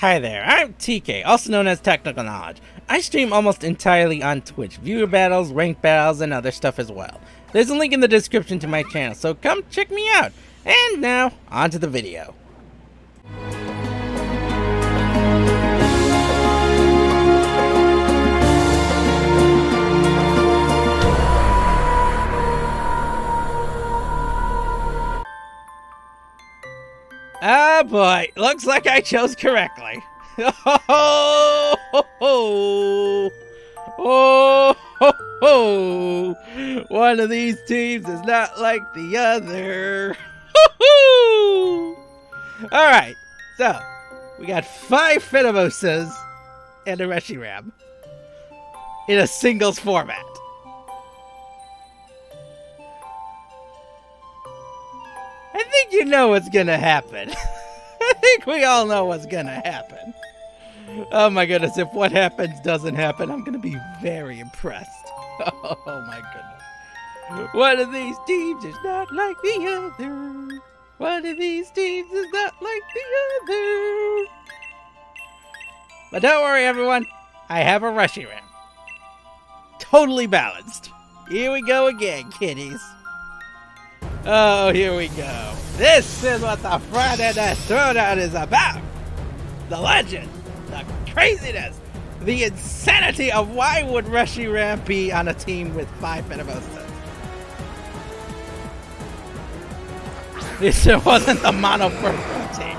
Hi there, I'm TK, also known as Tactical Knowledge. I stream almost entirely on Twitch, viewer battles, ranked battles, and other stuff as well. There's a link in the description to my channel, so come check me out. And now, on to the video. Ah boy, looks like I chose correctly. Oh, oh, ho, ho. one of these teams is not like the other. All right, so we got five Pheromosas and a Reshiram in a singles format. I think you know what's gonna happen. I think we all know what's gonna happen. Oh my goodness, if what happens doesn't happen, I'm gonna be very impressed. Oh my goodness. One of these teams is not like the other. One of these teams is not like the other. But don't worry, everyone. I have a Reshiram. Totally balanced. Here we go again, kiddies. Oh, here we go. This is what the Friday Night Throwdown is about. The legend, the craziness, the insanity of why would Reshiram be on a team with five Pheromosas? This wasn't the Mono team.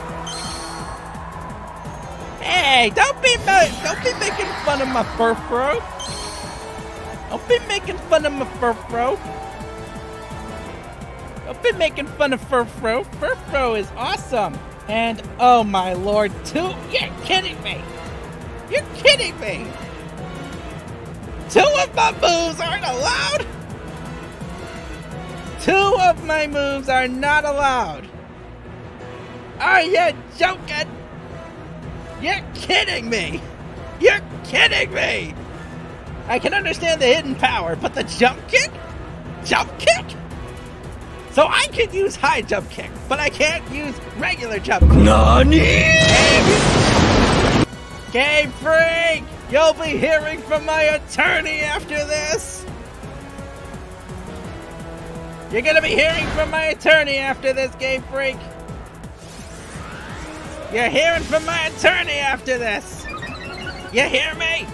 Hey, don't be don't be making fun of my Furfrou. Don't be making fun of my Furfrou. Don't been making fun of Furfrou. Furfrou is awesome. And oh my lord, two you're kidding me. You're kidding me. Two of my moves aren't allowed? Two of my moves are not allowed. Are you joking? You're kidding me. You're kidding me. I can understand the hidden power, but the jump kick? Jump kick? So I can use high jump kick, but I can't use regular jump kick. NANI?! Game Freak! You'll be hearing from my attorney after this! You're gonna be hearing from my attorney after this, Game Freak! You're hearing from my attorney after this! You hear me?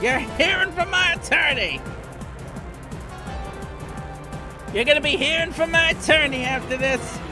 You're hearing from my attorney! You're gonna be hearing from my attorney after this.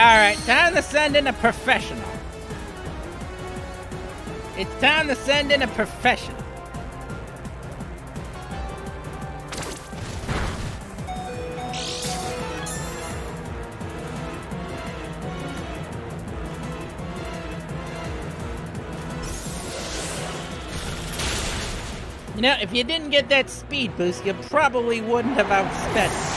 Alright. Time to send in a professional. It's time to send in a professional. You know, if you didn't get that speed boost, you probably wouldn't have outsped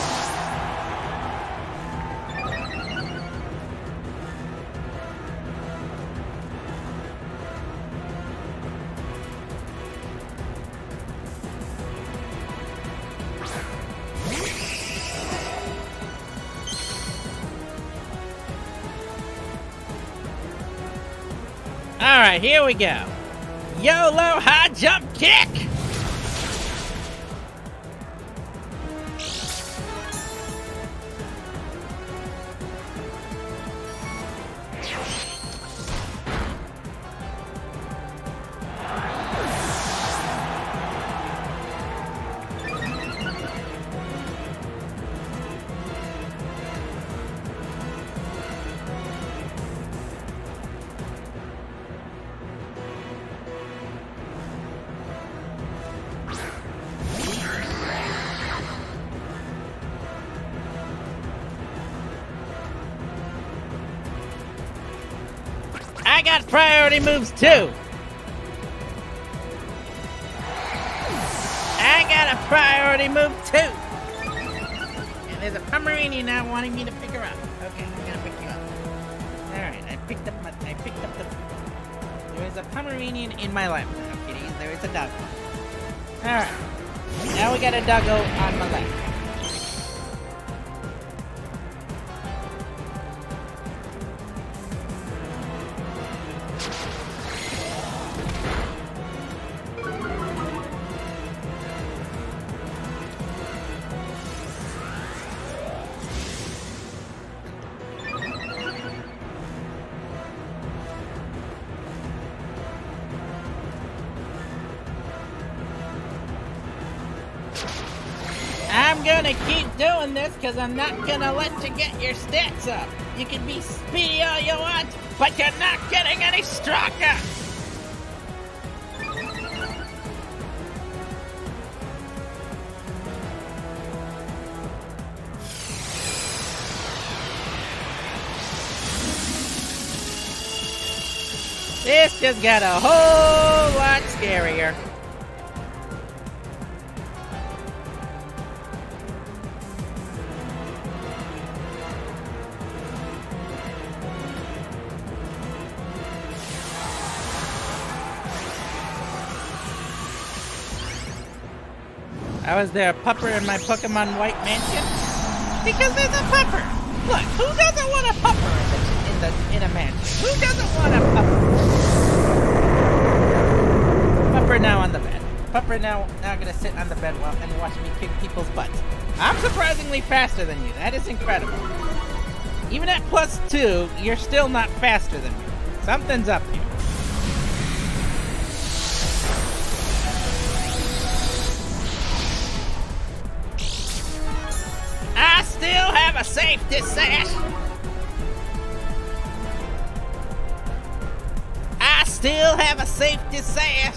Alright, here we go. YOLO high jump kick! Got priority moves too. I got a priority move too. And there's a Pomeranian now wanting me to pick her up. Okay, I'm gonna pick you up. Alright, I picked up my I picked up the There is a Pomeranian in my lap now, kitties. There is a doggo. Alright. Now we got a doggo on my lap. I'm gonna keep doing this because I'm not gonna let you get your stats up. You can be speedy all you want, but you're not getting any stronger. This just got a whole lot scarier. I was there a pupper in my Pokemon White Mansion? Because there's a pupper! Look, who doesn't want a pupper in, the, in, the, in a mansion? Who doesn't want a pupper? Pupper now on the bed. Pupper now now gonna sit on the bed while and watch me kick people's butts. I'm surprisingly faster than you. That is incredible. Even at plus two, you're still not faster than me. Something's up here. Still have a safety sash. I still have a safety sash.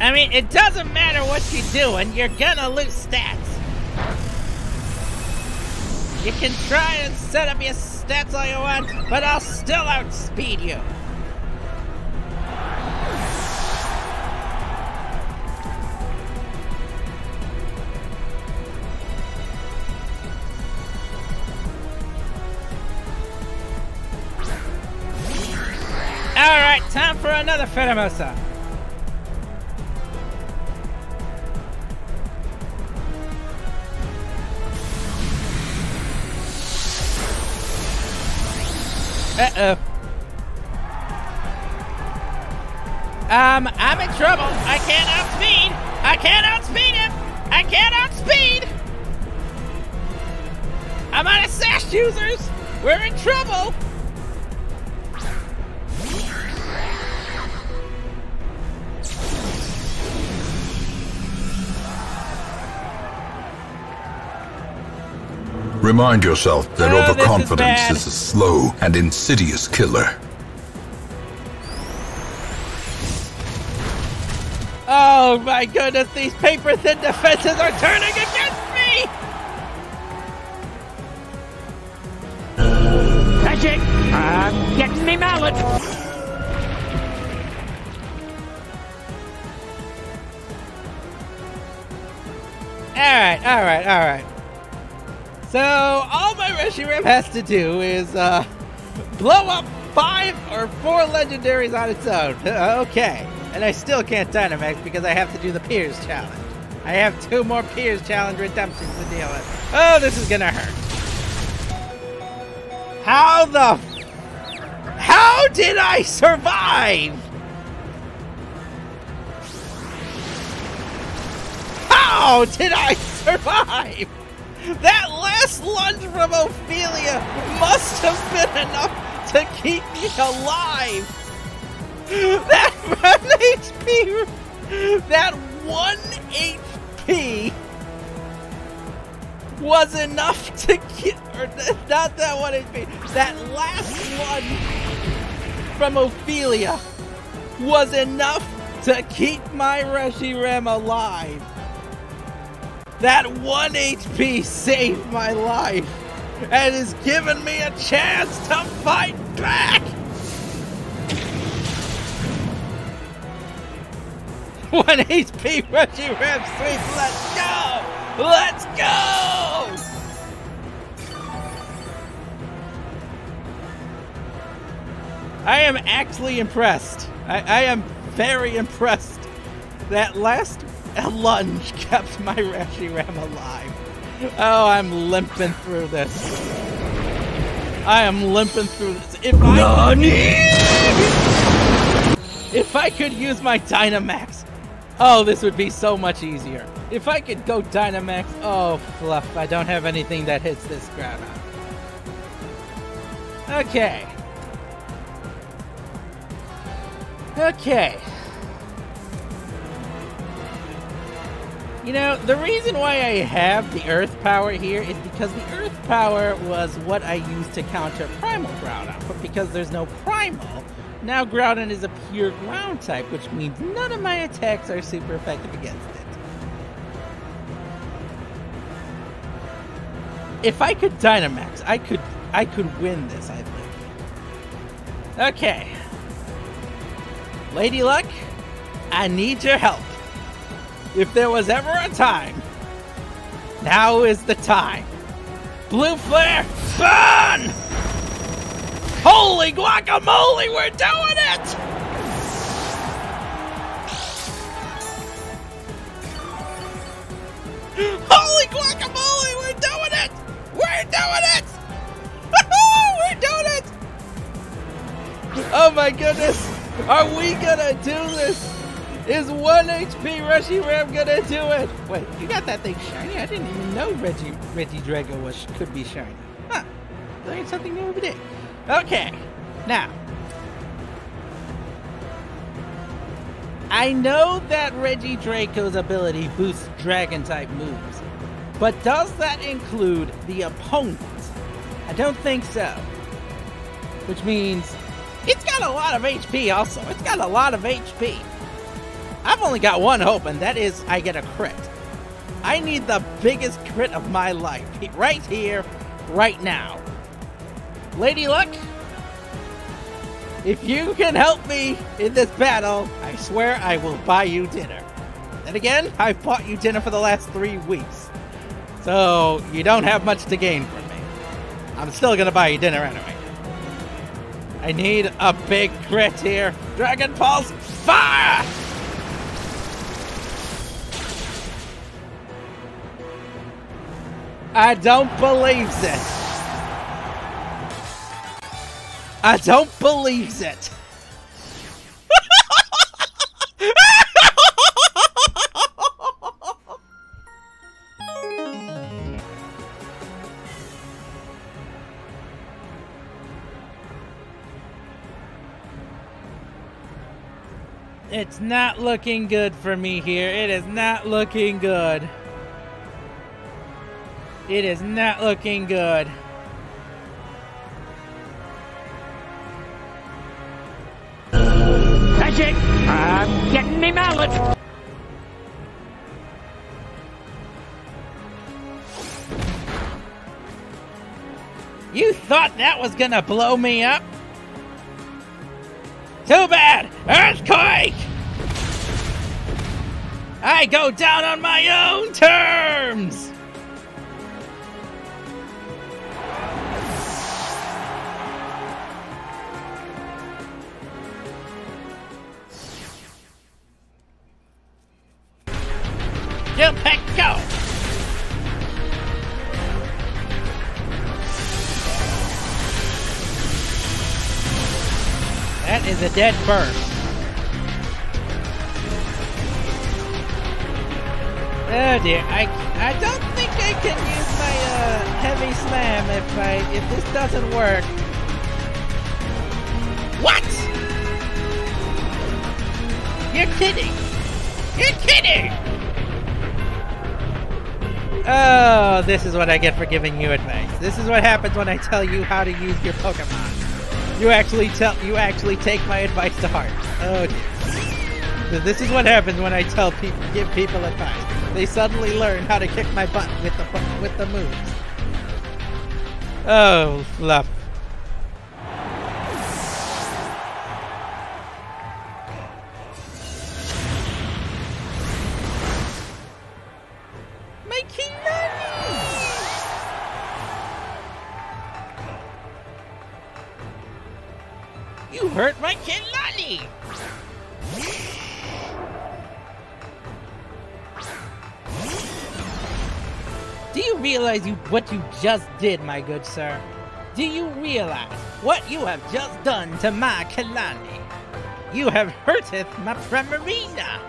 I mean, it doesn't matter what you do, and you're gonna lose stats. You can try and set up your stats all you want, but I'll still outspeed you. Alright, time for another Pheromosa. Uh-oh. Um, I'm in trouble. I can't outspeed. I can't outspeed him. I can't outspeed. I'm out of sash users. We're in trouble. Remind yourself that Oh, this is overconfidence is, a slow and insidious killer. Oh my goodness, these paper thin defenses are turning against me! That's it. I'm getting me mallet. Alright, alright, alright. So, all my Reshiram has to do is, uh, blow up five or four legendaries on its own. Okay. And I still can't Dynamax because I have to do the Piers Challenge. I have two more Piers Challenge redemptions to deal with. Oh, this is gonna hurt. How the... How did I survive? How did I survive? That last lunge from Ophelia must have been enough to keep me alive. That one HP, that one HP was enough to get, or not that one HP, that last one from Ophelia was enough to keep my Reshiram alive. That 1 HP saved my life and has given me a chance to fight back. One HP Reggie Reshiram sweep. Let's go. Let's go. I am actually impressed. I, I am very impressed. That last lunge kept my Reshiram alive. Oh, I'm limping through this. I am limping through this. If I if I could use my Dynamax, oh, this would be so much easier. If I could go Dynamax, oh, fluff, I don't have anything that hits this ground. Okay. Okay. You know, the reason why I have the Earth Power here is because the Earth Power was what I used to counter Primal Groudon. But because there's no Primal, now Groudon is a pure ground type, which means none of my attacks are super effective against it. If I could Dynamax, I could I could win this, I think. Okay. Lady Luck, I need your help. If there was ever a time, now is the time. Blue Flare, burn! Holy guacamole, we're doing it! Holy guacamole, we're doing it! We're doing it! we're doing it! Oh my goodness! Are we gonna do this? Is 1 HP Reshiram gonna do it? Wait, you got that thing shiny? I didn't even know Reggie Regidrago was could be shiny. Huh. Learning something new every day. Okay. Now. I know that Reggie Regidrago's ability boosts dragon type moves. But does that include the opponent? I don't think so. Which means it's got a lot of HP also. It's got a lot of HP. I've only got one hope, and that is I get a crit. I need the biggest crit of my life. Right here, right now. Lady Luck, if you can help me in this battle, I swear I will buy you dinner. And again, I've bought you dinner for the last three weeks. So you don't have much to gain from me. I'm still gonna buy you dinner anyway. I need a big crit here. Dragon Pulse, fire! I don't believe it. I don't believe it. It's not looking good for me here. It is not looking good. It is not looking good. That's it. I'm getting me mallet. You thought that was gonna blow me up? Too bad! Earthquake! I go down on my own terms! Go! That is a dead bird. Oh dear, I, I don't think I can use my uh, heavy slam if I if this doesn't work. What? You're kidding! You're kidding! Oh, this is what I get for giving you advice. This is what happens when I tell you how to use your Pokemon. You actually tell you actually take my advice to heart. Oh dear. This is what happens when I tell people, give people advice. They suddenly learn how to kick my butt with the with the moves. Oh, fluff. You hurt my Kilani! Do you realize you what you just did, my good sir? Do you realize what you have just done to my Kalani? You have hurteth my Primarina!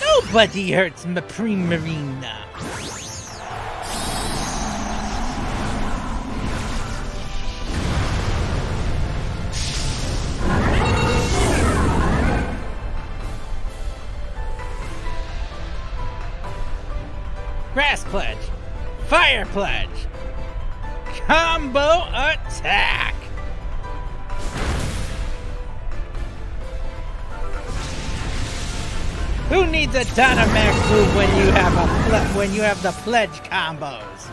Nobody hurts my Primarina! Pledge! Fire Pledge! Combo Attack! Who needs a Dynamax move when you have a when you have the pledge combos?